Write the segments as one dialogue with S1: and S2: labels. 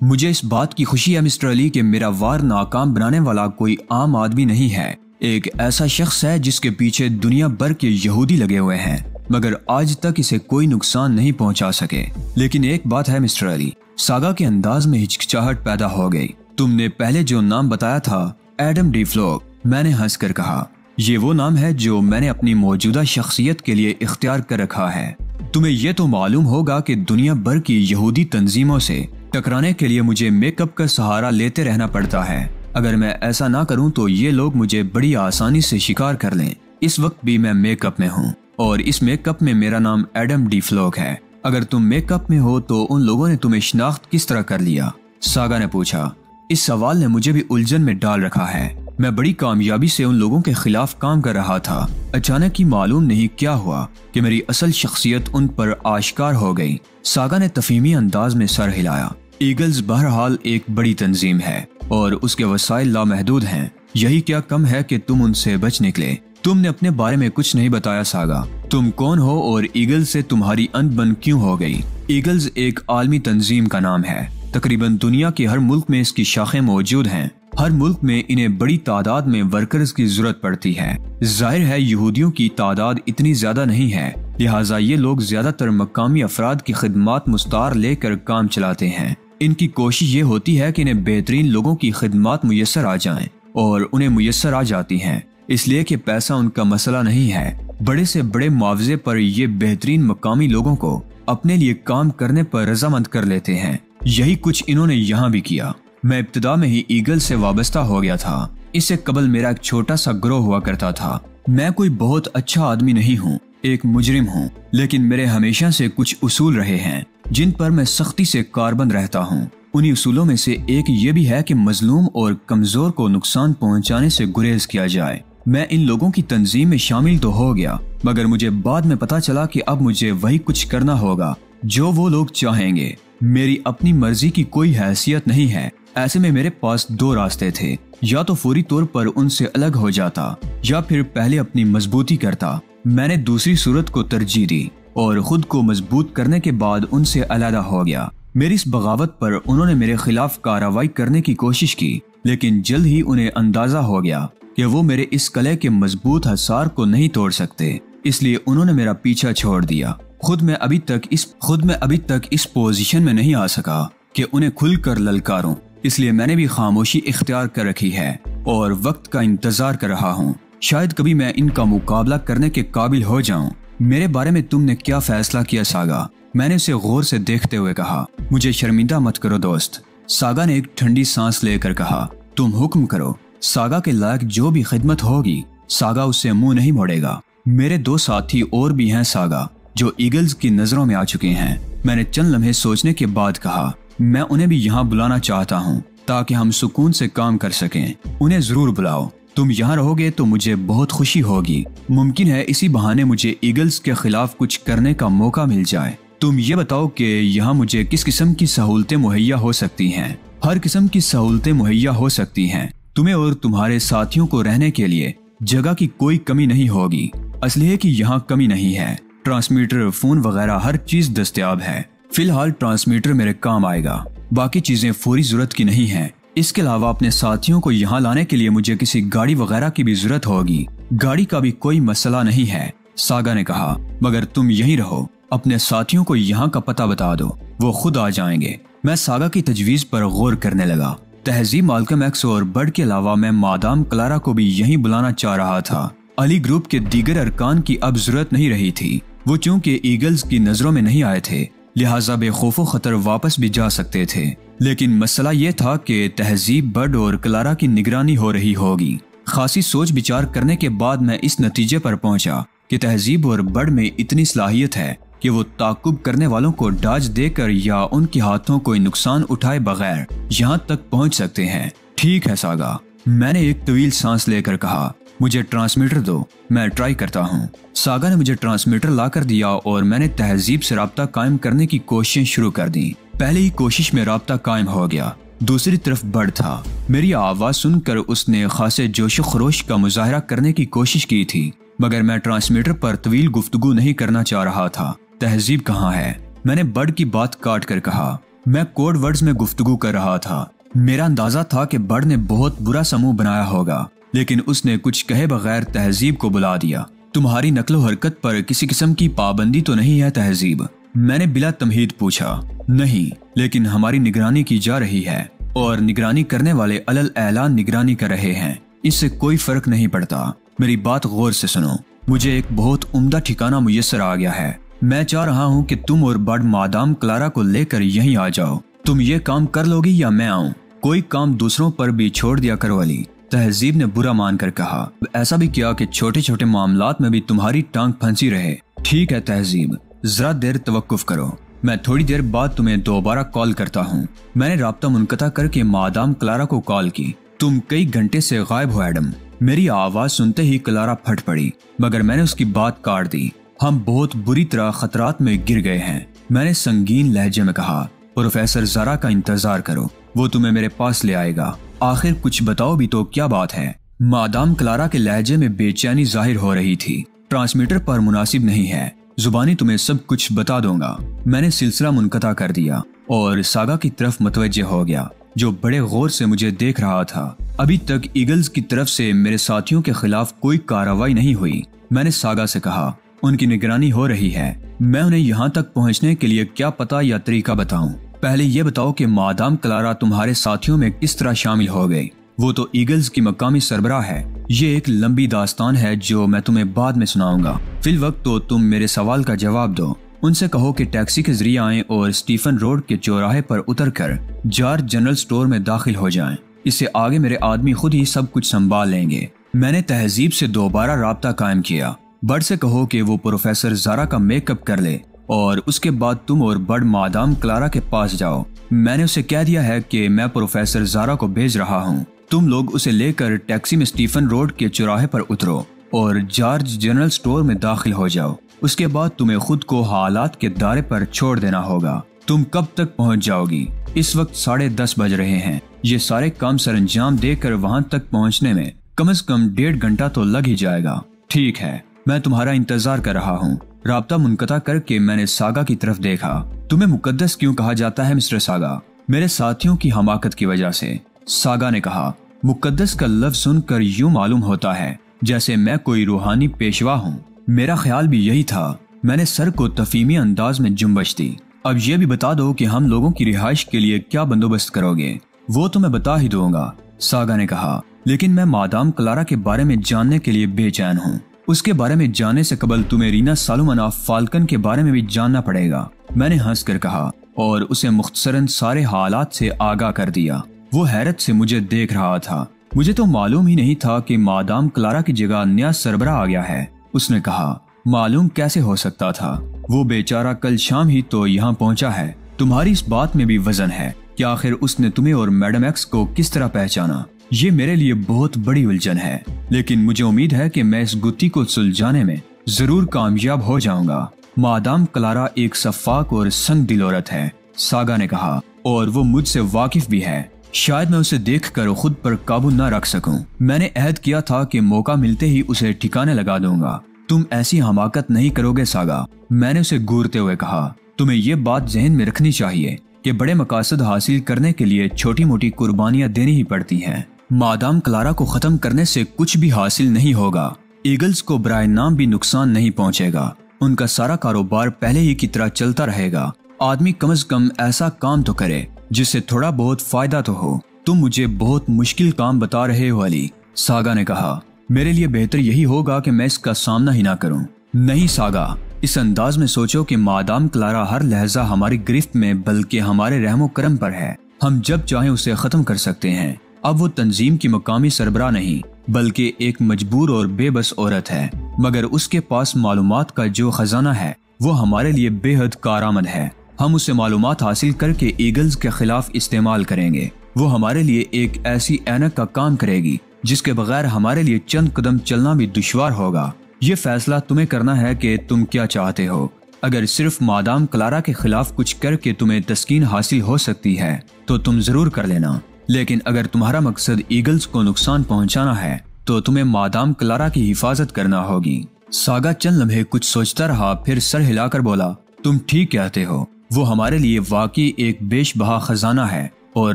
S1: مجھے اس بات کی خوشی ہے مسٹر علی کہ میرا وار ناکام بنانے والا کوئی عام آدمی نہیں ہے۔ ایک ایسا شخص ہے جس کے پیچھے دنیا بھر کے یہودی لگے ہوئے ہیں، مگر آج تک اسے کوئی نقصان نہیں پہنچا سکے۔ لیکن ایک بات ہے مسٹر علی، ساگا کے انداز میں ہچکچاہٹ پیدا ہو گئی۔ تم نے پہلے جو نام بتایا تھا، ایڈم ڈی فلوک، میں نے ہنس کر کہا۔ یہ وہ نام ہے جو میں نے اپنی موجودہ شخصیت کے لیے اختیار کر رکھا ہے۔ تمہیں یہ تو معلوم ہوگا کہ دنیا بھر کی یہودی تنظیموں سے ٹکرانے کے لیے مجھے میک اپ کا سہارا لیتے رہنا پڑتا ہے۔ اگر میں ایسا نہ کروں تو یہ لوگ مجھے بڑی آسانی سے شکار کر لیں۔ اس وقت بھی میں میک اپ میں ہوں۔ اور اس میک اپ میں میرا نام ایڈم ڈی فلوک ہے۔ اگر تم میک اپ میں ہو تو ان لوگوں نے تمہیں شناخت کس طرح کر لیا؟ ساگا نے پوچھا۔ اس سوال نے مجھے بھی الجھن میں ڈال رکھا ہے۔ میں بڑی کامیابی سے ان لوگوں کے خلاف کام کر رہا تھا۔ اچانک ہی معلوم نہیں کیا ہوا کہ میری اصل شخصیت ان پر آشکار ہو گئی۔ ساگا نے تفیمی انداز میں سر ہلایا۔ ایگلز بہرحال ایک بڑی تنظیم ہے اور اس کے وسائل لامحدود ہیں۔ یہی کیا کم ہے کہ تم ان سے بچ نکلے۔ تم نے اپنے بارے میں کچھ نہیں بتایا ساگا۔ تم کون ہو اور ایگل سے تمہاری اند بن کیوں ہو گئی؟ ایگلز ایک عالمی تنظیم کا نام ہے۔ تقریباً دنیا کے ہر ملک میں اس کی شاخیں موجود ہیں۔ ہر ملک میں انہیں بڑی تعداد میں ورکرز کی ضرورت پڑتی ہے۔ ظاہر ہے یہودیوں کی تعداد اتنی زیادہ نہیں ہے۔ لہٰذا یہ لوگ زیادہ تر مقامی افراد کی خدمات مستار لے کر کام چلاتے ہیں۔ ان کی کوشش یہ ہوتی ہے کہ انہیں بہترین لوگوں کی خدمات میسر آ جائیں اور انہیں میسر آ جاتی ہیں۔ اس لیے کہ پیسہ ان کا مسئلہ نہیں ہے۔ بڑے سے بڑے معاوضے پر یہ بہترین مقامی لوگوں کو اپنے لیے کام کرنے پر رضامند کر لیتے ہیں۔ یہی کچھ انہوں نے یہاں بھی کیا۔ میں ابتدا میں ہی ایگل سے وابستہ ہو گیا تھا۔ اس سے قبل میرا ایک چھوٹا سا گروہ ہوا کرتا تھا۔ میں کوئی بہت اچھا آدمی نہیں ہوں، ایک مجرم ہوں، لیکن میرے ہمیشہ سے کچھ اصول رہے ہیں۔ جن پر میں سختی سے کاربند رہتا ہوں۔ انہی اصولوں میں سے ایک یہ بھی ہے کہ مظلوم اور کمزور کو نقصان پہنچانے سے گریز کیا جائے۔ میں ان لوگوں کی تنظیم میں شامل تو ہو گیا، مگر مجھے بعد میں پتا چلا کہ اب مجھے وہی کچھ کرنا ہوگا جو وہ لوگ چاہیں گے۔ میری اپنی مرضی کی کوئی حیثیت نہیں ہے۔ ایسے میں میرے پاس دو راستے تھے، یا تو فوری طور پر ان سے الگ ہو جاتا، یا پھر پہلے اپنی مضبوطی کرتا۔ میں نے دوسری صورت کو ترجیح دی۔ اور خود کو مضبوط کرنے کے بعد ان سے علیحدہ ہو گیا۔ میری اس بغاوت پر انہوں نے میرے خلاف کارروائی کرنے کی کوشش کی، لیکن جلد ہی انہیں اندازہ ہو گیا کہ وہ میرے اس کلے کے مضبوط حسار کو نہیں توڑ سکتے۔ اس لیے انہوں نے میرا پیچھا چھوڑ دیا۔ خود میں ابھی تک اس، خود میں ابھی تک اس پوزیشن میں نہیں آ سکا کہ انہیں کھل کر للکاروں۔ اس لیے میں نے بھی خاموشی اختیار کر رکھی ہے اور وقت کا انتظار کر رہا ہوں۔ شاید کبھی میں ان کا مقابلہ کرنے کے قابل ہو جاؤں۔ میرے بارے میں تم نے کیا فیصلہ کیا ساگا؟ میں نے اسے غور سے دیکھتے ہوئے کہا، مجھے شرمندہ مت کرو دوست۔ ساگا نے ایک ٹھنڈی سانس لے کر کہا، تم حکم کرو، ساگا کے لائق جو بھی خدمت ہوگی، ساگا اس سے منہ نہیں موڑے گا۔ میرے دو ساتھی اور بھی ہیں ساگا، جو ایگلز کی نظروں میں آ چکے ہیں۔ میں نے چند لمحے سوچنے کے بعد کہا، میں انہیں بھی یہاں بلانا چاہتا ہوں، تاکہ ہم سکون سے کام کر سکیں۔ انہیں ضرور بلاؤ۔ تم یہاں رہو گے تو مجھے بہت خوشی ہوگی۔ ممکن ہے اسی بہانے مجھے ایگلز کے خلاف کچھ کرنے کا موقع مل جائے۔ تم یہ بتاؤ کہ یہاں مجھے کس قسم کی سہولتیں مہیا ہو سکتی ہیں۔ ہر قسم کی سہولتیں مہیا ہو سکتی ہیں۔ تمہیں اور تمہارے ساتھیوں کو رہنے کے لیے جگہ کی کوئی کمی نہیں ہوگی۔ اسلحے کی یہاں کمی نہیں ہے۔ ٹرانسمیٹر، فون وغیرہ، ہر چیز دستیاب ہے۔ فی الحال ٹرانسمیٹر میرے کام آئے گا۔ باقی چیزیں فوری ضرورت کی نہیں ہیں۔ اس کے علاوہ اپنے ساتھیوں کو یہاں لانے کے لیے مجھے کسی گاڑی وغیرہ کی بھی ضرورت ہوگی۔ گاڑی کا بھی کوئی مسئلہ نہیں ہے، ساگا نے کہا۔ مگر تم یہی رہو، اپنے ساتھیوں کو یہاں کا پتہ بتا دو، وہ خود آ جائیں گے۔ میں ساگا کی تجویز پر غور کرنے لگا۔ تہذیب مالکم ایکس اور برڈ کے علاوہ میں مادام کلارا کو بھی یہیں بلانا چاہ رہا تھا۔ علی گروپ کے دیگر ارکان کی اب ضرورت نہیں رہی تھی۔ وہ چونکہ ایگلز کی نظروں میں نہیں آئے تھے لہٰذا بے خوف و خطر واپس بھی جا سکتے تھے۔ لیکن مسئلہ یہ تھا کہ تہذیب بڈ اور کلارا کی نگرانی ہو رہی ہوگی۔ خاصی سوچ بچار کرنے کے بعد میں اس نتیجے پر پہنچا کہ تہذیب اور بڈ میں اتنی صلاحیت ہے کہ وہ تعقب کرنے والوں کو ڈاج دے کر یا ان کے ہاتھوں کوئی نقصان اٹھائے بغیر یہاں تک پہنچ سکتے ہیں۔ ٹھیک ہے ساگا، میں نے ایک طویل سانس لے کر کہا۔ مجھے ٹرانسمیٹر دو، میں ٹرائی کرتا ہوں۔ ساگا نے مجھے ٹرانسمیٹر لا کر دیا اور میں نے تہذیب سے رابطہ قائم کرنے کی کوششیں شروع کر دی پہلے ہی کوشش میں رابطہ قائم ہو گیا۔ دوسری طرف بڑھ تھا۔ میری آواز سن کر اس نے خاصے جوش و خروش کا مظاہرہ کرنے کی کوشش کی تھی، مگر میں ٹرانسمیٹر پر طویل گفتگو نہیں کرنا چاہ رہا تھا۔ تہذیب کہاں ہے؟ میں نے بڑ کی بات کاٹ کر کہا۔ میں کوڈ ورڈز میں گفتگو کر رہا تھا۔ میرا اندازہ تھا کہ بڑ نے بہت برا سموہ بنایا ہوگا۔ لیکن اس نے کچھ کہے بغیر تہذیب کو بلا دیا۔ تمہاری نقل و حرکت پر کسی قسم کی پابندی تو نہیں ہے تہذیب۔ میں نے بلا تمہید پوچھا، نہیں، لیکن ہماری نگرانی کی جا رہی ہے اور نگرانی کرنے والے علل اعلان نگرانی کر رہے ہیں۔ اس سے کوئی فرق نہیں پڑتا۔ میری بات غور سے سنو۔ مجھے ایک بہت عمدہ ٹھکانہ میسر آ گیا ہے۔ میں چاہ رہا ہوں کہ تم اور بڑ مادام کلارا کو لے کر یہیں آ جاؤ۔ تم یہ کام کر لو گی یا میں آؤں؟ کوئی کام دوسروں پر بھی چھوڑ دیا کرو علی۔ تہذیب نے برا مان کر کہا، ایسا بھی کیا کہ چھوٹے چھوٹے معاملات میں بھی تمہاری ٹانگ پھنسی رہے۔ ٹھیک ہے تہذیب، ذرا دیر توقف کرو۔ میں تھوڑی دیر بعد تمہیں دوبارہ کال کرتا ہوں۔ میں نے رابطہ منقطع کر کے مادام کلارا کو کال کی۔ تم کئی گھنٹے سے غائب ہو، ایڈم۔ میری آواز سنتے ہی کلارا پھٹ پڑی، مگر میں نے اس کی بات کاٹ دی۔ ہم بہت بری طرح خطرات میں گر گئے ہیں۔ میں نے سنگین لہجے میں کہا پروفیسر زارا کا انتظار کرو، وہ تمہیں میرے پاس لے آئے گا۔ آخر کچھ بتاؤ بھی تو کیا بات ہے؟ مادام کلارا کے لہجے میں بے چینی ظاہر ہو رہی تھی۔ ٹرانسمیٹر پر مناسب نہیں ہے۔ زبانی تمہیں سب کچھ بتا دوں گا۔ میں نے سلسلہ منقطع کر دیا اور ساگا کی طرف متوجہ ہو گیا، جو بڑے غور سے مجھے دیکھ رہا تھا۔ ابھی تک ایگلز کی طرف سے میرے ساتھیوں کے خلاف کوئی کاروائی نہیں ہوئی۔ میں نے ساگا سے کہا، ان کی نگرانی ہو رہی ہے۔ میں انہیں یہاں تک پہنچنے کے لیے کیا پتا یا طریقہ بتاؤں۔ پہلے یہ بتاؤ کہ مادام کلارا تمہارے ساتھیوں میں کس طرح شامل ہو گئے؟ وہ تو ایگلز کی مقامی سربراہ ہے۔ یہ ایک لمبی داستان ہے جو میں تمہیں بعد میں سناؤں گا۔ فی الوقت تو تم میرے سوال کا جواب دو۔ ان سے کہو کہ ٹیکسی کے ذریعے آئیں اور سٹیفن روڈ کے چوراہے پر اتر کر جارج جنرل سٹور میں داخل ہو جائیں۔ اس سے آگے میرے آدمی خود ہی سب کچھ سنبھال لیں گے۔ میں نے تہذیب سے دوبارہ رابطہ قائم کیا۔ بڑ سے کہو کہ وہ پروفیسر زارا کا میک اپ کر لے۔ اور اس کے بعد تم اور بڑ مادام کلارا کے پاس جاؤ۔ میں نے اسے کہہ دیا ہے کہ میں پروفیسر زارا کو بھیج رہا ہوں۔ تم لوگ اسے لے کر ٹیکسی میں سٹیفن روڈ کے چوراہے پر اترو اور جارج جنرل سٹور میں داخل ہو جاؤ۔ اس کے بعد تمہیں خود کو حالات کے دارے پر چھوڑ دینا ہوگا۔ تم کب تک پہنچ جاؤ گی؟ اس وقت ساڑھے دس بج رہے ہیں۔ یہ سارے کام سر انجام دے کر وہاں تک پہنچنے میں کم از کم ڈیڑھ گھنٹہ تو لگ ہی جائے گا۔ ٹھیک ہے، میں تمہارا انتظار کر رہا ہوں۔ رابطہ منقطع کر کے میں نے ساگا کی طرف دیکھا۔ تمہیں مقدس کیوں کہا جاتا ہے، مسٹر ساگا؟ میرے ساتھیوں کی حماقت کی وجہ سے۔ ساگا نے کہا، مقدس کا لفظ سن کر یوں معلوم ہوتا ہے، جیسے میں کوئی روحانی پیشوا ہوں۔ میرا خیال بھی یہی تھا۔ میں نے سر کو تفیمی انداز میں جنبش دی۔ اب یہ بھی بتا دو کہ ہم لوگوں کی رہائش کے لیے کیا بندوبست کرو گے۔ وہ تو میں بتا ہی دوں گا۔ ساگا نے کہا، لیکن میں مادام کلارا کے بارے میں جاننے کے لیے بے چین ہوں۔ اس کے بارے میں جانے سے قبل تمہیں رینا سالومنا فالکن کے بارے میں بھی جاننا پڑے گا۔ میں نے ہنس کر کہا اور اسے مختصراً سارے حالات سے آگاہ کر دیا۔ وہ حیرت سے مجھے دیکھ رہا تھا۔ مجھے تو معلوم ہی نہیں تھا کہ مادام کلارا کی جگہ نیا سربراہ آ گیا ہے۔ اس نے کہا، معلوم کیسے ہو سکتا تھا؟ وہ بیچارہ کل شام ہی تو یہاں پہنچا ہے۔ تمہاری اس بات میں بھی وزن ہے۔ کہ آخر اس نے تمہیں اور میڈم ایکس کو کس طرح پہچانا؟ یہ میرے لیے بہت بڑی الجھن ہے، لیکن مجھے امید ہے کہ میں اس گتی کو سلجھانے میں ضرور کامیاب ہو جاؤں گا۔ مادام کلارا ایک صفاق اور سنگ دل عورت ہے، ساگا نے کہا، اور وہ مجھ سے واقف بھی ہے۔ شاید میں اسے دیکھ کر خود پر قابو نہ رکھ سکوں۔ میں نے عہد کیا تھا کہ موقع ملتے ہی اسے ٹھکانے لگا دوں گا۔ تم ایسی حماقت نہیں کرو گے، ساگا۔ میں نے اسے گورتے ہوئے کہا، تمہیں یہ بات ذہن میں رکھنی چاہیے کہ بڑے مقاصد حاصل کرنے کے لیے چھوٹی موٹی قربانیاں دینی ہی پڑتی ہیں۔ مادام کلارا کو ختم کرنے سے کچھ بھی حاصل نہیں ہوگا۔ ایگلز کو برائے نام بھی نقصان نہیں پہنچے گا۔ ان کا سارا کاروبار پہلے ہی کی طرح چلتا رہے گا۔ آدمی کم از کم ایسا کام تو کرے جس سے تھوڑا بہت فائدہ تو ہو۔ تم مجھے بہت مشکل کام بتا رہے ہو، علی۔ ساگا نے کہا، میرے لیے بہتر یہی ہوگا کہ میں اس کا سامنا ہی نہ کروں۔ نہیں ساگا، اس انداز میں سوچو کہ مادام کلارا ہر لہجہ ہماری گرفت میں بلکہ ہمارے رحم و کرم پر ہے۔ ہم جب چاہیں اسے ختم کر سکتے ہیں۔ اب وہ تنظیم کی مقامی سربراہ نہیں، بلکہ ایک مجبور اور بے بس عورت ہے۔ مگر اس کے پاس معلومات کا جو خزانہ ہے، وہ ہمارے لیے بے حد کارآمد ہے۔ ہم اسے معلومات حاصل کر کے ایگلز کے خلاف استعمال کریں گے۔ وہ ہمارے لیے ایک ایسی اینک کا کام کرے گی، جس کے بغیر ہمارے لیے چند قدم چلنا بھی دشوار ہوگا۔ یہ فیصلہ تمہیں کرنا ہے کہ تم کیا چاہتے ہو۔ اگر صرف مادام کلارا کے خلاف کچھ کر کے تمہیں تسکین حاصل ہو سکتی ہے، تو تم ضرور کر لینا۔ لیکن اگر تمہارا مقصد ایگلز کو نقصان پہنچانا ہے، تو تمہیں مادام کلارا کی حفاظت کرنا ہوگی۔ ساگا چند لمحے کچھ سوچتا رہا، پھر سر ہلا کر بولا، تم ٹھیک کہتے ہو۔ وہ ہمارے لیے واقعی ایک بیش بہا خزانہ ہے، اور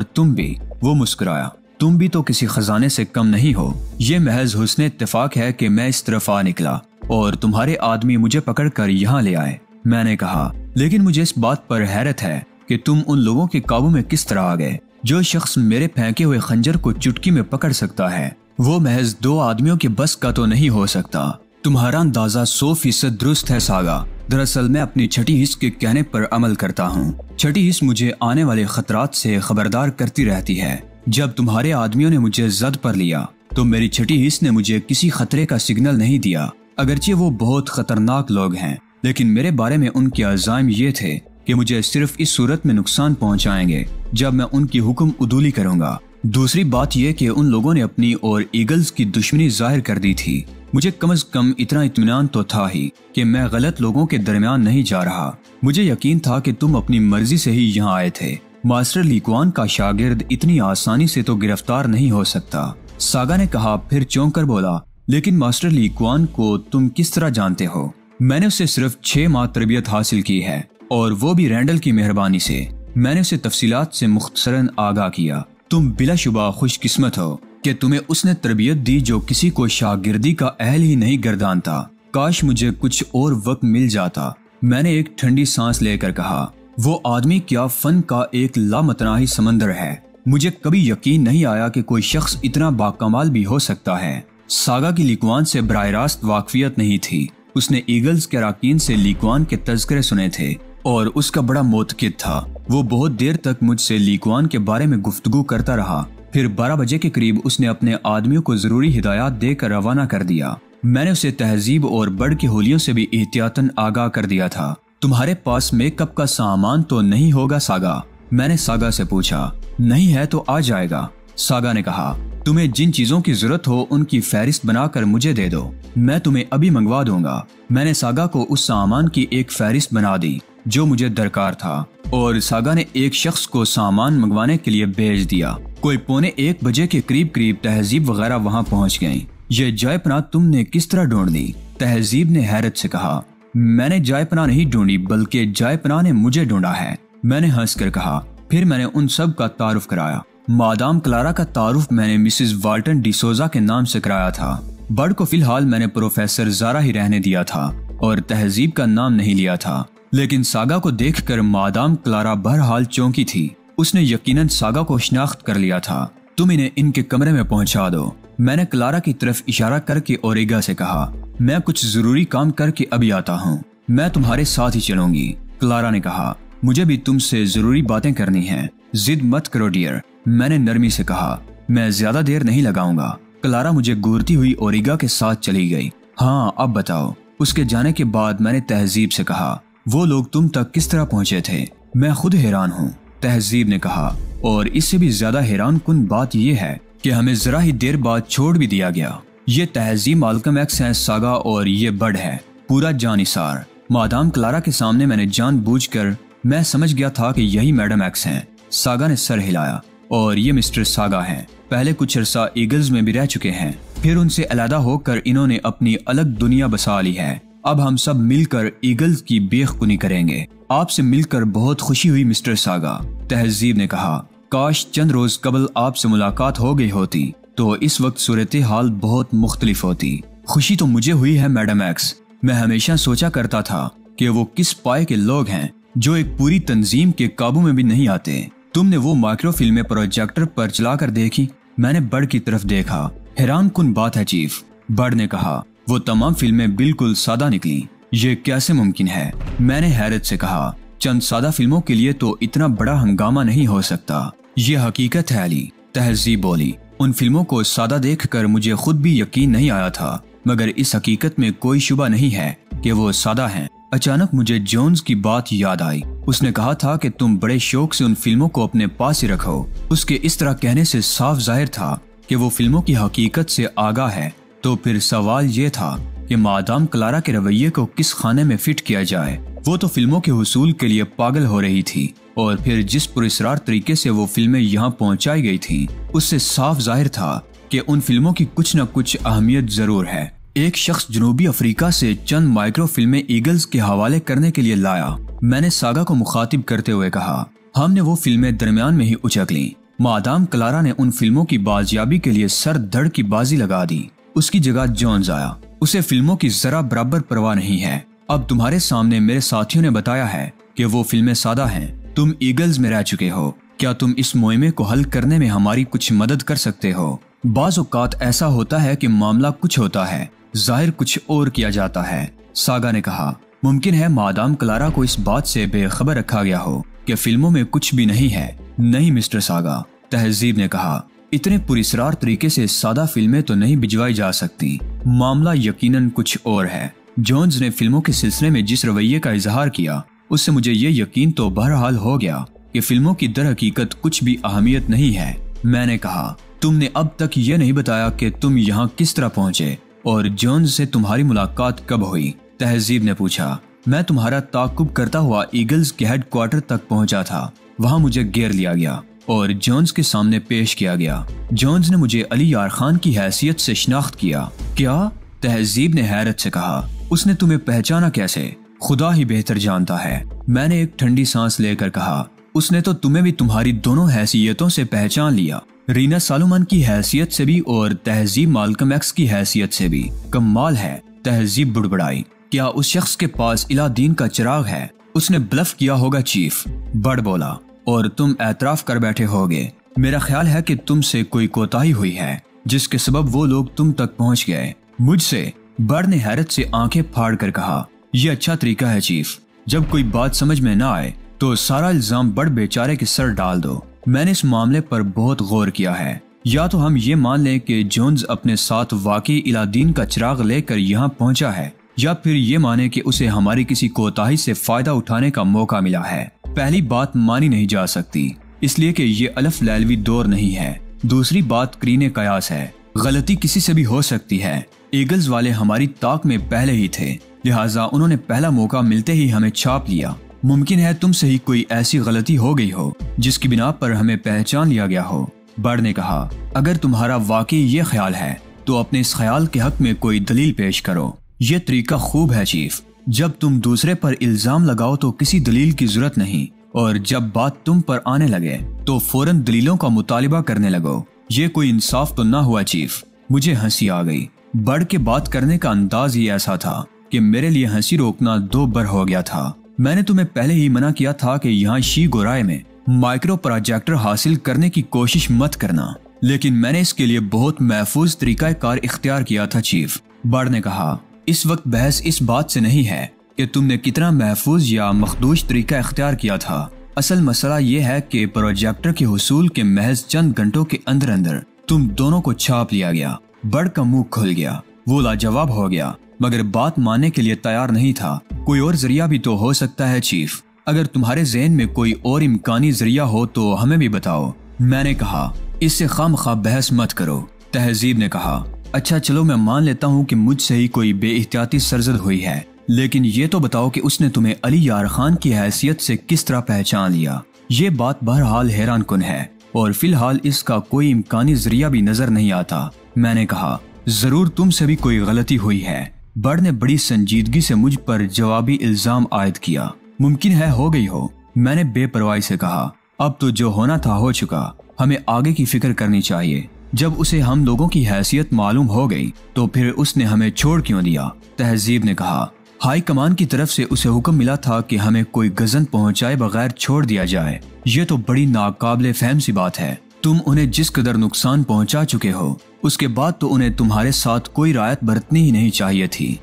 S1: تم بھی۔ وہ مسکرایا۔ تم بھی تو کسی خزانے سے کم نہیں ہو۔ یہ محض حسن اتفاق ہے کہ میں اس طرف آ نکلا، اور تمہارے آدمی مجھے پکڑ کر یہاں لے آئے۔ میں نے کہا، لیکن مجھے اس بات پر حیرت ہے کہ تم ان لوگوں کے قابو میں کس طرح آ گئے۔ جو شخص میرے پھینکے ہوئے خنجر کو چٹکی میں پکڑ سکتا ہے، وہ محض دو آدمیوں کے بس کا تو نہیں ہو سکتا۔ تمہارا اندازہ سو فیصد درست ہے، ساگا۔ دراصل میں اپنی چھٹی حص کے کہنے پر عمل کرتا ہوں۔ چھٹی حص مجھے آنے والے خطرات سے خبردار کرتی رہتی ہے۔ جب تمہارے آدمیوں نے مجھے زد پر لیا، تو میری چھٹی حص نے مجھے کسی خطرے کا سگنل نہیں دیا۔ اگرچہ وہ بہت خطرناک لوگ ہیں، لیکن میرے بارے میں ان کے عزائم یہ تھے کہ مجھے صرف اس صورت میں نقصان پہنچائیں گے جب میں ان کی حکم عدولی کروں گا۔ دوسری بات یہ کہ ان لوگوں نے اپنی اور ایگلز کی دشمنی ظاہر کر دی تھی۔ مجھے کم از کم اتنا اطمینان تو تھا ہی کہ میں غلط لوگوں کے درمیان نہیں جا رہا۔ مجھے یقین تھا کہ تم اپنی مرضی سے ہی یہاں آئے تھے۔ ماسٹر لیکوان کا شاگرد اتنی آسانی سے تو گرفتار نہیں ہو سکتا۔ ساگا نے کہا، پھر چونک کر بولا، لیکن ماسٹر لیکوان کو تم کس طرح جانتے ہو؟ میں نے اسے صرف چھ ماہ تربیت حاصل کی ہے۔ اور وہ بھی رینڈل کی مہربانی سے میں نے اسے تفصیلات سے مختصراً آگاہ کیا۔ تم بلا شبہ خوش قسمت ہو کہ تمہیں اس نے تربیت دی جو کسی کو شاگردی کا اہل ہی نہیں گردانتا۔ کاش مجھے کچھ اور وقت مل جاتا۔ میں نے ایک ٹھنڈی سانس لے کر کہا، وہ آدمی کیا فن کا ایک لامتناہی سمندر ہے؟ مجھے کبھی یقین نہیں آیا کہ کوئی شخص اتنا باکمال بھی ہو سکتا ہے۔ ساگا کی لیکوان سے براہ راست واقفیت نہیں تھی۔ اس نے ایگلز کے راکین سے لیکوان کے تذکرے سنے تھے۔ اور اس کا بڑا موتقد تھا۔ وہ بہت دیر تک مجھ سے لیکوان کے بارے میں گفتگو کرتا رہا۔ پھر بارہ بجے کے قریب اس نے اپنے آدمیوں کو ضروری ہدایات دے کر روانہ کر دیا۔ میں نے اسے تہذیب اور بڑھ کے ہولیوں سے بھی احتیاطاً آگاہ کر دیا تھا۔ تمہارے پاس میک اپ کا سامان تو نہیں ہوگا ساگا؟ میں نے ساگا سے پوچھا۔ نہیں ہے تو آ جائے گا۔ ساگا نے کہا۔ تمہیں جن چیزوں کی ضرورت ہو ان کی فہرست بنا کر مجھے دے دو۔ میں تمہیں ابھی منگوا دوں گا۔ میں نے ساگا کو اس سامان کی ایک فہرست بنا دی۔ جو مجھے درکار تھا، اور ساگا نے ایک شخص کو سامان منگوانے کے لیے بھیج دیا۔ کوئی پونے ایک بجے کے قریب قریب تہذیب وغیرہ وہاں پہنچ گئیں۔ یہ جائے پناہ تم نے کس طرح ڈھونڈ دی تہذیب نے حیرت سے کہا، میں نے جائے پناہ نہیں ڈھونڈی، بلکہ جائے پناہ نے مجھے ڈھونڈا ہے۔ میں نے ہنس کر کہا، پھر میں نے ان سب کا تعارف کرایا۔ مادام کلارا کا تعارف میں نے مسز والٹن ڈی سوزا کے نام سے کرایا تھا۔ بڑ کو فی الحال میں نے پروفیسر زارا ہی رہنے دیا تھا، اور تہذیب کا نام نہیں لیا تھا۔ لیکن ساگا کو دیکھ کر مادام کلارا بہرحال چونکی تھی۔ اس نے یقیناً ساگا کو شناخت کر لیا تھا۔ تم انہیں ان کے کمرے میں پہنچا دو۔ میں نے کلارا کی طرف اشارہ کر کے اوریگا سے کہا، میں کچھ ضروری کام کر کے ابھی آتا ہوں۔ میں تمہارے ساتھ ہی چلوں گی۔ کلارا نے کہا، مجھے بھی تم سے ضروری باتیں کرنی ہیں۔ زد مت کرو ڈیئر۔ میں نے نرمی سے کہا، میں زیادہ دیر نہیں لگاؤں گا۔ کلارا مجھے گورتی ہوئی اوریگا کے ساتھ چلی گئی۔ ہاں اب بتاؤ۔ اس کے جانے کے بعد میں نے تہذیب سے کہا وہ لوگ تم تک کس طرح پہنچے تھے؟ میں خود حیران ہوں، تہذیب نے کہا۔ اور اس سے بھی زیادہ حیران کن بات یہ ہے کہ ہمیں ذرا ہی دیر بعد چھوڑ بھی دیا گیا۔ یہ تہذیب مالکم ایکس ہے ساگا اور یہ بڑ ہے، پورا جانسار مادام کلارا کے سامنے میں نے جان بوجھ کر میں سمجھ گیا تھا کہ یہی میڈم ایکس ہیں۔ ساگا نے سر ہلایا اور یہ مسٹر ساگا ہیں۔ پہلے کچھ عرصہ ایگلز میں بھی رہ چکے ہیں۔ پھر ان سے علیحدہ ہو کر انہوں نے اپنی الگ دنیا بسا لی ہے۔ اب ہم سب مل کر ایگلز کی بیخ کنی کریں گے۔ آپ سے مل کر بہت خوشی ہوئی، مسٹر ساگا۔ تہذیب نے کہا، کاش چند روز قبل آپ سے ملاقات ہو گئی ہوتی، تو اس وقت صورتحال بہت مختلف ہوتی۔ خوشی تو مجھے ہوئی ہے، میڈم ایکس۔ میں ہمیشہ سوچا کرتا تھا کہ وہ کس پائے کے لوگ ہیں، جو ایک پوری تنظیم کے قابو میں بھی نہیں آتے۔ تم نے وہ مائکرو فلمیں پروجیکٹر پر چلا کر دیکھی۔ میں نے بڑ کی طرف دیکھا۔ حیران کن بات ہے، چیف۔ بڑ نے کہا وہ تمام فلمیں بالکل سادہ نکلی یہ کیسے ممکن ہے؟ میں نے حیرت سے کہا، چند سادہ فلموں کے لیے تو اتنا بڑا ہنگامہ نہیں ہو سکتا۔ یہ حقیقت ہے علی، تہذیب بولی۔ ان فلموں کو سادہ دیکھ کر مجھے خود بھی یقین نہیں آیا تھا، مگر اس حقیقت میں کوئی شبہ نہیں ہے کہ وہ سادہ ہیں۔ اچانک مجھے جونز کی بات یاد آئی۔ اس نے کہا تھا کہ تم بڑے شوق سے ان فلموں کو اپنے پاس ہی رکھو۔ اس کے اس طرح کہنے سے صاف ظاہر تھا کہ وہ فلموں کی حقیقت سے آگاہ ہے۔ تو پھر سوال یہ تھا کہ مادام کلارا کے رویے کو کس خانے میں فٹ کیا جائے؟ وہ تو فلموں کے حصول کے لیے پاگل ہو رہی تھی اور پھر جس پرسرار طریقے سے وہ فلمیں یہاں پہنچائی گئی تھیں، اس سے صاف ظاہر تھا کہ ان فلموں کی کچھ نہ کچھ اہمیت ضرور ہے۔ ایک شخص جنوبی افریقہ سے چند مائکرو فلمیں ایگلز کے حوالے کرنے کے لیے لایا۔ میں نے ساگا کو مخاطب کرتے ہوئے کہا، ہم نے وہ فلمیں درمیان میں ہی اچک لیں۔ مادام کلارا نے ان فلموں کی بازیابی کے لیے سر دھڑ کی بازی لگا دی۔ اس کی جگہ جونز آیا اسے فلموں کی ذرا برابر پرواہ نہیں ہے۔ اب تمہارے سامنے میرے ساتھیوں نے بتایا ہے کہ وہ فلمیں سادہ ہیں۔ تم ایگلز میں رہ چکے ہو۔ کیا تم اس معمے کو حل کرنے میں ہماری کچھ مدد کر سکتے ہو؟ بعض اوقات ایسا ہوتا ہے کہ معاملہ کچھ ہوتا ہے، ظاہر کچھ اور کیا جاتا ہے۔ ساگا نے کہا، ممکن ہے مادام کلارا کو اس بات سے بے خبر رکھا گیا ہو کہ فلموں میں کچھ بھی نہیں ہے۔ نہیں، مسٹر ساگا، تہذیب نے کہا۔ اتنے پرسرار طریقے سے سادہ فلمیں تو نہیں بھجوائی جا سکتی۔ معاملہ یقیناً کچھ اور ہے۔ جونز نے فلموں کے سلسلے میں جس رویے کا اظہار کیا، اس سے مجھے یہ یقین تو بہرحال ہو گیا کہ فلموں کی در حقیقت کچھ بھی اہمیت نہیں ہے۔ میں نے کہا، تم نے اب تک یہ نہیں بتایا کہ تم یہاں کس طرح پہنچے اور جونز سے تمہاری ملاقات کب ہوئی۔ تہذیب نے پوچھا، میں تمہارا تعقب کرتا ہوا ایگلز کے ہیڈ کوارٹر تک پہنچا تھا۔ وہاں مجھے گیر لیا گیا۔ اور جونز کے سامنے پیش کیا گیا۔ جونز نے مجھے علی یار خان کی حیثیت سے شناخت کیا۔ کیا؟ تہذیب نے حیرت سے کہا، اس نے تمہیں پہچانا کیسے؟ خدا ہی بہتر جانتا ہے۔ میں نے ایک ٹھنڈی سانس لے کر کہا، اس نے تو تمہیں بھی تمہاری دونوں حیثیتوں سے پہچان لیا۔ رینا سالومن کی حیثیت سے بھی اور تہذیب مالکم ایکس کی حیثیت سے بھی۔ کمال ہے، تہذیب بڑبڑائی۔ کیا اس شخص کے پاس الہ دین کا چراغ ہے؟ اس نے بلف کیا ہوگا، چیف۔ بڑ بولا۔ اور تم اعتراف کر بیٹھے ہوگے۔ میرا خیال ہے کہ تم سے کوئی کوتاہی ہوئی ہے، جس کے سبب وہ لوگ تم تک پہنچ گئے۔ مجھ سے بڑ نے حیرت سے آنکھیں پھاڑ کر کہا، یہ اچھا طریقہ ہے چیف۔ جب کوئی بات سمجھ میں نہ آئے تو سارا الزام بڑ بیچارے کے سر ڈال دو۔ میں نے اس معاملے پر بہت غور کیا ہے۔ یا تو ہم یہ مان لیں کہ جونز اپنے ساتھ واقعی الادین کا چراغ لے کر یہاں پہنچا ہے، یا پھر یہ مانے کہ اسے ہماری کسی کوتاہی سے فائدہ اٹھانے کا موقع ملا ہے۔ پہلی بات مانی نہیں جا سکتی، اس لیے کہ یہ الف لیلوی دور نہیں ہے۔ دوسری بات کرین قیاس ہے۔ غلطی کسی سے بھی ہو سکتی ہے۔ ایگلز والے ہماری طاق میں پہلے ہی تھے، لہٰذا انہوں نے پہلا موقع ملتے ہی ہمیں چھاپ لیا۔ ممکن ہے تم سے ہی کوئی ایسی غلطی ہو گئی ہو، جس کی بنا پر ہمیں پہچان لیا گیا ہو۔ بڑ نے کہا، اگر تمہارا واقعی یہ خیال ہے، تو اپنے اس خیال کے حق میں کوئی دلیل پیش کرو۔ یہ طریقہ خوب ہے، چیف۔ جب تم دوسرے پر الزام لگاؤ تو کسی دلیل کی ضرورت نہیں۔ اور جب بات تم پر آنے لگے تو فوراً دلیلوں کا مطالبہ کرنے لگو۔ یہ کوئی انصاف تو نہ ہوا چیف۔ مجھے ہنسی آ گئی۔ بڑھ کے بات کرنے کا انداز ہی ایسا تھا کہ میرے لیے ہنسی روکنا دو بر ہو گیا تھا۔ میں نے تمہیں پہلے ہی منع کیا تھا کہ یہاں شی گورائے میں مائکرو پروجیکٹر حاصل کرنے کی کوشش مت کرنا۔ لیکن میں نے اس کے لیے بہت محفوظ طریقہ کار اختیار کیا تھا چیف۔ بڑ نے کہا، اس وقت بحث اس بات سے نہیں ہے۔ کہ تم نے کتنا محفوظ یا مخدوش طریقہ اختیار کیا تھا۔ اصل مسئلہ یہ ہے کہ پروجیکٹر کے حصول کے محض چند گھنٹوں کے اندر اندر تم دونوں کو چھاپ لیا گیا۔ بڑ کا منہ کھل گیا۔ وہ لاجواب ہو گیا۔ مگر بات ماننے کے لیے تیار نہیں تھا۔ کوئی اور ذریعہ بھی تو ہو سکتا ہے، چیف۔ اگر تمہارے ذہن میں کوئی اور امکانی ذریعہ ہو تو ہمیں بھی بتاؤ۔ میں نے کہا، اس سے خام خواب بحث مت کرو۔ تہذیب نے کہا اچھا چلو میں مان لیتا ہوں کہ مجھ سے ہی کوئی بے احتیاطی سرزد ہوئی ہے۔ لیکن یہ تو بتاؤ کہ اس نے تمہیں علی یار خان کی حیثیت سے کس طرح پہچان لیا؟ یہ بات بہرحال حیران کن ہے اور فی الحال اس کا کوئی امکانی ذریعہ بھی نظر نہیں آتا۔ میں نے کہا، ضرور تم سے بھی کوئی غلطی ہوئی ہے۔ بڑ نے بڑی سنجیدگی سے مجھ پر جوابی الزام عائد کیا۔ ممکن ہے ہو گئی ہو۔ میں نے بے پرواہی سے کہا۔ اب تو جو ہونا تھا ہو چکا۔ ہمیں آگے کی فکر کرنی چاہیے۔ جب اسے ہم لوگوں کی حیثیت معلوم ہو گئی، تو پھر اس نے ہمیں چھوڑ کیوں دیا؟ تہذیب نے کہا۔ ہائی کمان کی طرف سے اسے حکم ملا تھا کہ ہمیں کوئی گزن پہنچائے بغیر چھوڑ دیا جائے۔ یہ تو بڑی ناقابل فہم سی بات ہے۔ تم انہیں جس قدر نقصان پہنچا چکے ہو، اس کے بعد تو انہیں تمہارے ساتھ کوئی رایت برتنی ہی نہیں چاہیے تھی۔